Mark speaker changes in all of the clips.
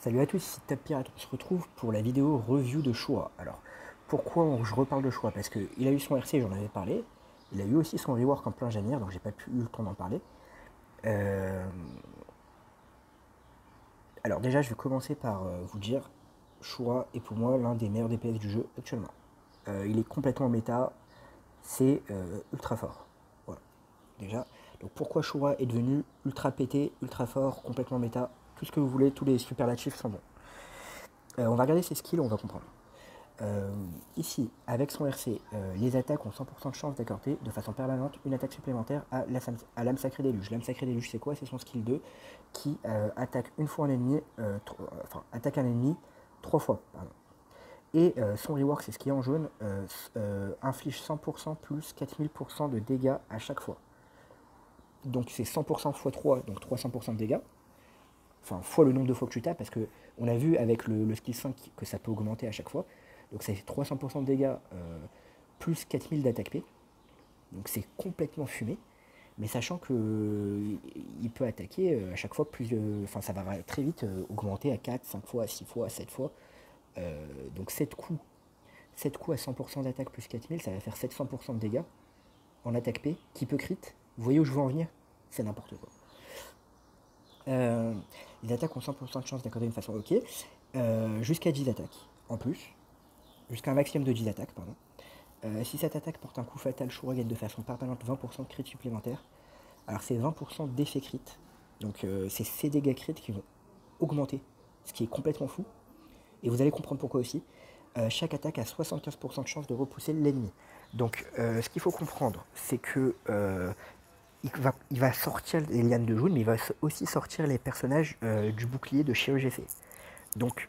Speaker 1: Salut à tous, ici Top Pirate. On se retrouve pour la vidéo review de Showa. Alors, pourquoi je reparle de Showa Parce qu'il a eu son RC, j'en avais parlé. Il a eu aussi son rework en plein Janir, donc j'ai pas pu eu le temps d'en parler. Euh, alors déjà, je vais commencer par euh, vous dire, Showa est pour moi l'un des meilleurs DPS du jeu actuellement. Euh, il est complètement méta, c'est ultra fort. Voilà, déjà. Donc pourquoi Showa est devenu ultra pété, ultra fort, complètement méta? Tout ce que vous voulez, tous les superlatifs sont bons. Euh, on va regarder ses skills, on va comprendre. Euh, ici, avec son RC, euh, les attaques ont 100% de chance d'accorder de façon permanente une attaque supplémentaire à l'âme sacrée déluge. L'âme sacrée déluge, c'est quoi? C'est son skill 2 qui attaque une fois un ennemi, enfin attaque un ennemi trois fois. Et son rework, c'est ce qui est en jaune, inflige 100% plus 4000% de dégâts à chaque fois. Donc c'est 100% x 3, donc 300% de dégâts enfin fois le nombre de fois que tu tapes, parce que on a vu avec le, skill 5 que ça peut augmenter à chaque fois. Donc ça fait 300% de dégâts euh, plus 4000 d'attaque P. Donc c'est complètement fumé. Mais sachant que euh, il peut attaquer euh, à chaque fois plus. Enfin ça va très vite augmenter à 4, 5 fois, 6 fois, 7 fois. donc 7 coups. 7 coups à 100% d'attaque plus 4000, ça va faire 700% de dégâts en attaque P, qui peut crit. Vous voyez où je veux en venir? C'est n'importe quoi. Euh, les attaques ont 100% de chance d'accorder une façon ok. Euh, jusqu'à 10 attaques en plus. Jusqu'à un maximum de 10 attaques, pardon. Euh, si cette attaque porte un coup fatal, Shura gagne de façon permanente 20% de crit supplémentaire. Alors c'est 20% d'effet crit. Donc c'est ces dégâts crit qui vont augmenter, ce qui est complètement fou. Et vous allez comprendre pourquoi aussi. chaque attaque a 75% de chance de repousser l'ennemi. Donc ce qu'il faut comprendre, c'est que il va, sortir les lianes de jaune, mais il va aussi sortir les personnages euh, du bouclier de chez EGC. Donc,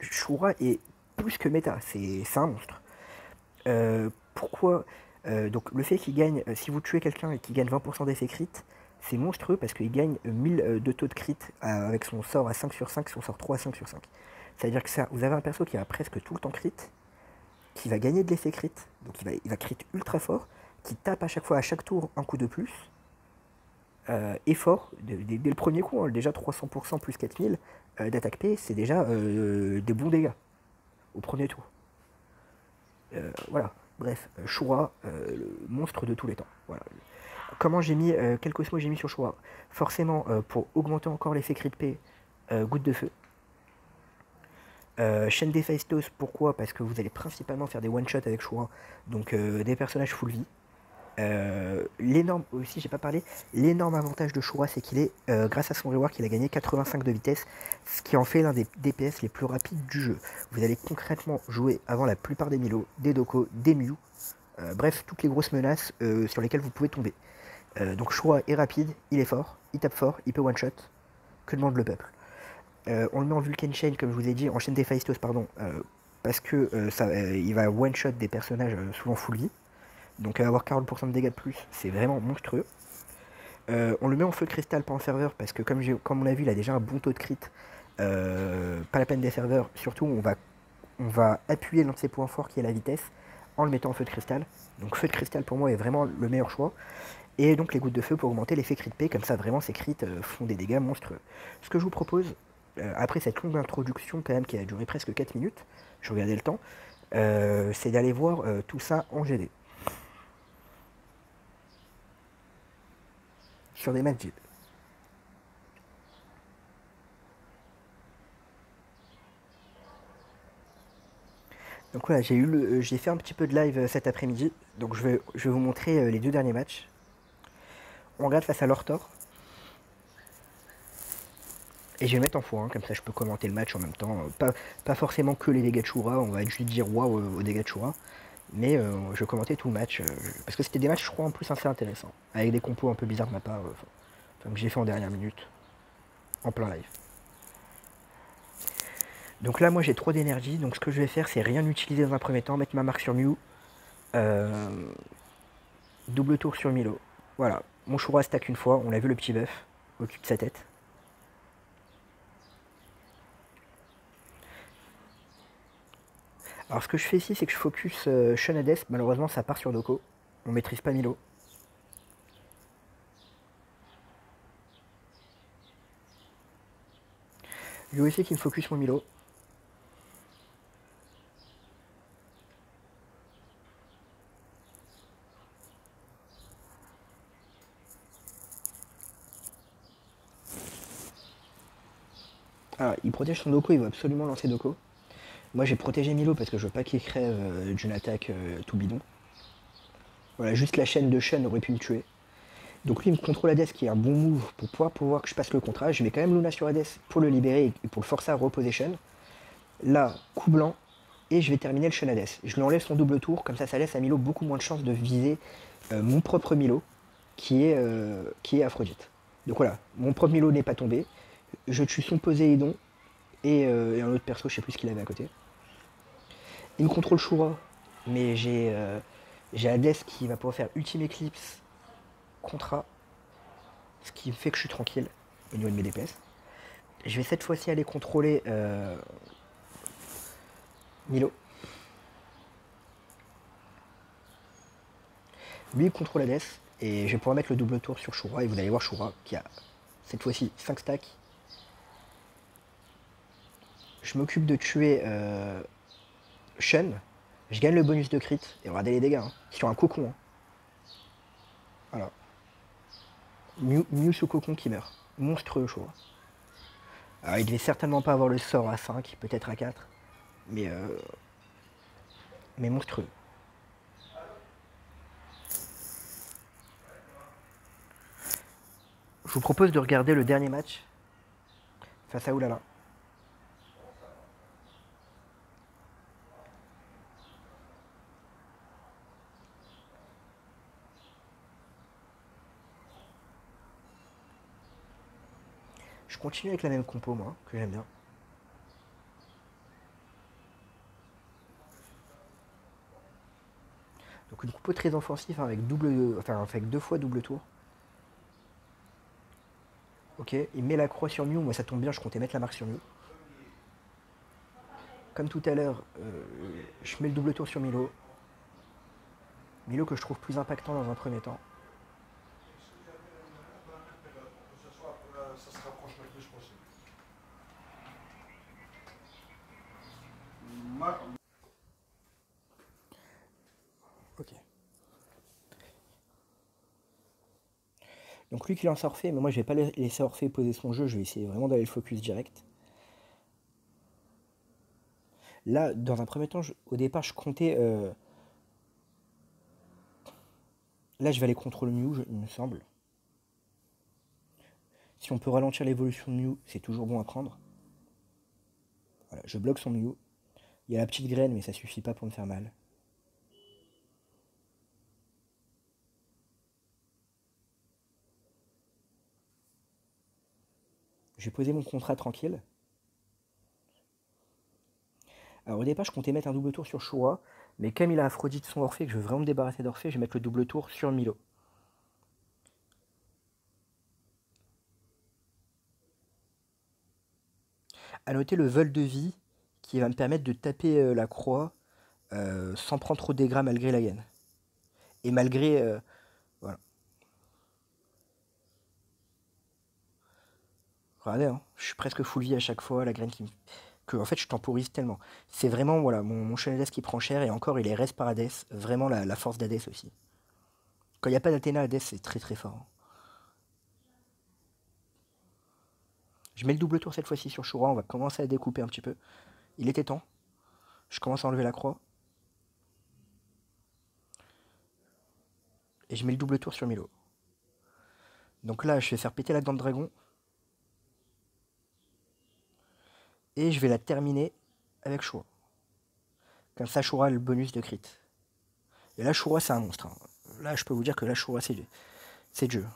Speaker 1: Shura est plus que méta, c'est un monstre. Euh, pourquoi euh, Donc, le fait qu'il gagne, si vous tuez quelqu'un et qu'il gagne 20% d'effet crit, c'est monstrueux parce qu'il gagne 1000 de taux de crit avec son sort à 5 sur 5, son sort 3 à 5 sur 5. C'est-à-dire que ça, vous avez un perso qui va presque tout le temps crit, qui va gagner de l'effet crit, donc il va, il va crit ultra fort, qui tape à chaque fois, à chaque tour, un coup de plus, euh, fort, dès, le premier coup, hein, déjà 300% plus 4000 euh, d'attaque P, c'est déjà euh, des bons dégâts au premier tour. voilà, bref, Shura, le monstre de tous les temps. Voilà. Comment j'ai mis, quel cosmo j'ai mis sur Shura? Forcément, pour augmenter encore l'effet crit P, goutte de feu. chaîne des pourquoi? Parce que vous allez principalement faire des one-shots avec Shura, donc des personnages full vie. Euh, l'énorme avantage de Shura, c'est qu'il est, euh, grâce à son rework, il a gagné 85 de vitesse, ce qui en fait l'un des DPS les plus rapides du jeu. Vous allez concrètement jouer avant la plupart des Milo, des Doko, des Mew, euh, bref, toutes les grosses menaces sur lesquelles vous pouvez tomber. donc Shura est rapide, il est fort, il tape fort, il peut one-shot, que demande le peuple? on le met en Vulcan Chain, comme je vous ai dit, en chaîne des Phaistos, pardon, parce que ça, il va one-shot des personnages souvent full vie. Donc avoir 40% de dégâts de plus, c'est vraiment monstrueux. Euh, on le met en feu de cristal, pas en serveur, parce que comme, on l'a vu, il a déjà un bon taux de crit. Euh, pas la peine des serveurs. Surtout, on va, on va appuyer l'un de ses points forts qui est la vitesse en le mettant en feu de cristal. Donc feu de cristal pour moi est vraiment le meilleur choix. Et donc les gouttes de feu pour augmenter l'effet crit P, comme ça vraiment ces crits euh, font des dégâts monstrueux. Ce que je vous propose, après cette longue introduction quand même qui a duré presque 4 minutes, je regardais le temps, c'est d'aller voir tout ça en GD. Sur des Majid. Donc voilà, j'ai eu j'ai fait un petit peu de live euh, cet après-midi, donc je vais, je vous montrer euh, les deux derniers matchs. On regarde face à l'Ortor. Et je vais mettre en fou, hein, comme ça je peux commenter le match en même temps. Pas, pas forcément que les dégâts de on va juste dire waouh aux dégâts de. Mais euh, je commentais tout le match, euh, parce que c'était des matchs, je crois, en plus assez intéressants, avec des compos un peu bizarres de ma part, euh, que j'ai fait en dernière minute, en plein live. Donc là, moi j'ai trop d'énergie, donc ce que je vais faire, c'est rien utiliser dans un premier temps, mettre ma marque sur Mew, double tour sur Milo. Voilà, mon choura stack une fois, on l'a vu le petit bœuf au-dessus de sa tête. Alors ce que je fais ici, c'est que je focus euh, Malheureusement, ça part sur Doko. On maîtrise pas Milo. Lui aussi qui me focus mon Milo. Ah, il protège son Doko, il va absolument lancer Doko. Moi j'ai protégé Milo parce que je veux pas qu'il crève euh, d'une attaque euh, tout bidon. Voilà, juste la chaîne de Shen aurait pu me tuer. Donc lui il me contrôle Hades qui est un bon move pour pouvoir, pouvoir que je passe le contrat. Je mets quand même Luna sur Hades pour le libérer et pour le forcer à reposer Shen. Là, coup blanc, et je vais terminer le Shen Hades. Je lui enlève son double tour, comme ça ça laisse à Milo beaucoup moins de chances de viser euh, mon propre Milo, qui est, qui est Aphrodite. Donc voilà, mon propre Milo n'est pas tombé je tue son Poséidon et, euh, et, un autre perso, je sais plus ce qu'il avait à côté. Il me contrôle Shura, mais j'ai euh, Hades qui va pouvoir faire Ultime Eclipse Contra, ce qui fait que je suis tranquille au niveau de mes DPS. Je vais cette fois-ci aller contrôler euh, Milo. Lui il contrôle Hades et je vais pouvoir mettre le double tour sur Shura et vous allez voir Shura qui a cette fois-ci 5 stacks je m'occupe de tuer euh, Shen, je gagne le bonus de crit, et regardez les dégâts, hein, sur un cocon. Hein. Voilà. Mew, ce cocon qui meurt. Monstrueux, je crois. Alors, il devait certainement pas avoir le sort à 5, peut-être à 4, mais, euh, mais monstrueux. Je vous propose de regarder le dernier match face à Oulala. Continue avec la même compo, moi, que j'aime bien. Donc une compo très offensive hein, avec double, enfin avec deux fois double tour. Ok, il met la croix sur Mew, moi ça tombe bien, je comptais mettre la marque sur Mew. Comme tout à l'heure, euh, je mets le double tour sur Milo. Milo que je trouve plus impactant dans un premier temps. Ok. Donc lui qui lance Orphée, mais moi je vais pas laisser Orphée poser son jeu, je vais essayer vraiment d'aller le focus direct. Là, dans un premier temps, au départ, je comptais... Euh, là, je vais aller contre le Mew, il me semble. Si on peut ralentir l'évolution de Mew, c'est toujours bon à prendre. Voilà, je bloque son Mew. Il y a la petite graine, mais ça suffit pas pour me faire mal. Je vais poser mon contrat tranquille. Alors au départ, je comptais mettre un double tour sur Shura, mais comme il a Aphrodite son Orphée, que je veux vraiment me débarrasser d'Orphée, je vais mettre le double tour sur Milo. A noter le vol de vie qui va me permettre de taper euh, la croix euh, sans prendre trop de dégâts malgré la gaine. Et malgré... Euh, voilà. Regardez, hein, je suis presque full vie à chaque fois, la graine qui me... Que, en fait, je temporise tellement. C'est vraiment, voilà, mon, mon qui prend cher, et encore, il est reste par Hades. Vraiment la, force d'Hades aussi. Quand il n'y a pas d'Athéna, Hades, c'est très très fort. Je mets le double tour cette fois-ci sur Shura, on va commencer à découper un petit peu. Il était temps. Je commence à enlever la croix. Et je mets le double tour sur Milo. Donc là, je vais faire péter la dent de dragon. Et je vais la terminer avec Shura. Comme ça, Shura a le bonus de crit. Et là, Shura, c'est un monstre. Hein. Là, je peux vous dire que là, Shura, c'est du jeu.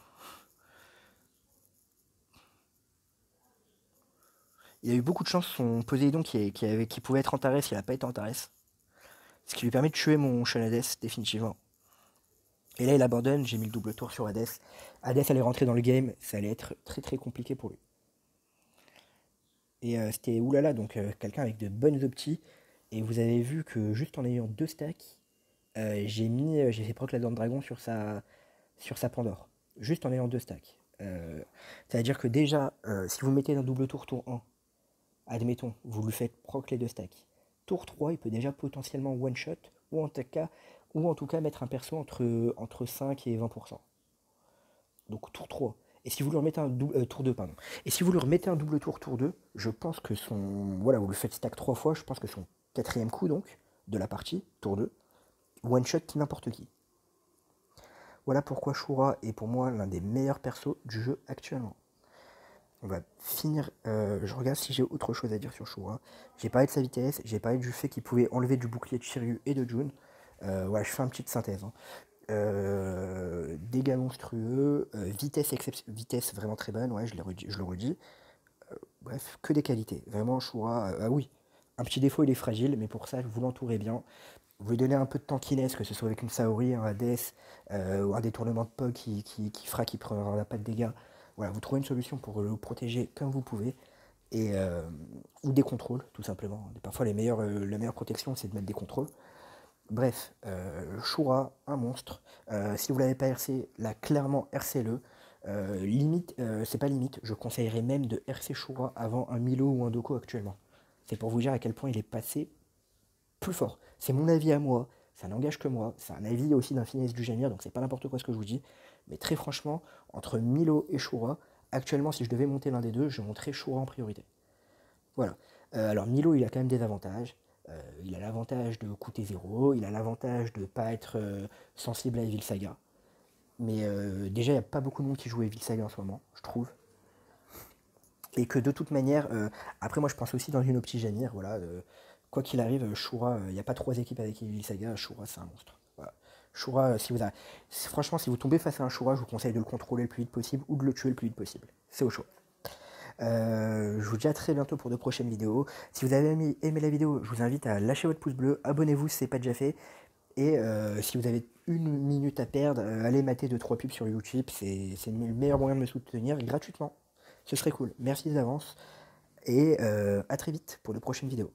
Speaker 1: Il a eu beaucoup de chance, son Poséidon qui, qui, pouvait être en Tarès, il n'a pas été en Tarès. Ce qui lui permet de tuer mon Hades définitivement. Et là, il abandonne, j'ai mis le double tour sur Hades. Hades allait rentrer dans le game, ça allait être très très compliqué pour lui. Et euh, c'était oulala, donc euh, quelqu'un avec de bonnes optis. Et vous avez vu que juste en ayant deux stacks, euh, j'ai mis, j'ai fait proc la dent de dragon sur sa, sur sa Pandore. Juste en ayant deux stacks. C'est-à-dire que déjà, si vous mettez un double tour tour 1, admettons, vous lui faites proc les deux stacks. Tour 3, il peut déjà potentiellement one-shot, ou en, tout cas, ou en tout cas mettre un perso entre, entre 5 et 20%. Donc tour 3. Et si vous lui remettez un double euh, tour 2, pardon. Et si vous lui remettez un double tour tour 2, je pense que son. Voilà, vous le faites stack 3 fois, je pense que son quatrième coup donc, de la partie, tour 2, one shot n'importe qui. Voilà pourquoi Shura est pour moi l'un des meilleurs persos du jeu actuellement. On va finir. Euh, je regarde si j'ai autre chose à dire sur Shura. J'ai parlé de sa vitesse, j'ai parlé du fait qu'il pouvait enlever du bouclier de Shiryu et de Jun. Euh, voilà, je fais une petite synthèse. Hein. Euh, dégâts monstrueux, vitesse, vitesse vraiment très bonne, ouais, je, le redis. bref, que des qualités. Vraiment, Shura, ah oui, un petit défaut, il est fragile, mais pour ça, vous l'entourez bien. Vous lui donnez un peu de tankiness, que ce soit avec une Saori, un Hades, ou un détournement de POG qui, qui, qui fera qu'il prendra pas de dégâts. Voilà, vous trouvez une solution pour le protéger comme vous pouvez. Et, euh, ou des contrôles, tout simplement. Parfois, les euh, la meilleure protection, c'est de mettre des contrôles. Bref, euh, Shura, un monstre. si vous l'avez pas RC, là, clairement, RC-le. limite, c'est pas limite, je conseillerais même de RC Shura avant un Milo ou un Doko actuellement. C'est pour vous dire à quel point il est passé plus fort. C'est mon avis à moi, ça n'engage que moi, c'est un avis aussi d'un finesse du Jamir, donc c'est pas n'importe quoi ce que je vous dis. Mais très franchement, entre Milo et Shura, actuellement, si je devais monter l'un des deux, je monterais Shura en priorité. Voilà. Euh, alors Milo, il a quand même des avantages. Euh, il a l'avantage de coûter zéro, il a l'avantage de ne pas être euh, sensible à Evil Saga. Mais déjà, il n'y a pas beaucoup de monde qui joue Evil Saga en ce moment, je trouve. Et que de toute manière, après moi je pense aussi dans une optique voilà, quoi qu'il arrive, Shura, il n'y a pas trois équipes avec Evil Saga, Shura c'est un monstre. Shura, euh, si vous franchement, si vous tombez face à un Shura, je vous conseille de le contrôler le plus vite possible ou de le tuer le plus vite possible. C'est au choix. Euh, je vous dis à très bientôt pour de prochaines vidéos. Si vous avez aimé, la vidéo, je vous invite à lâcher votre pouce bleu, abonnez-vous si ce n'est pas déjà fait. Et euh, si vous avez une minute à perdre, allez mater 2-3 pubs sur YouTube, c'est le meilleur moyen de me soutenir gratuitement. Ce serait cool. Merci d'avance et à très vite pour de prochaines vidéos.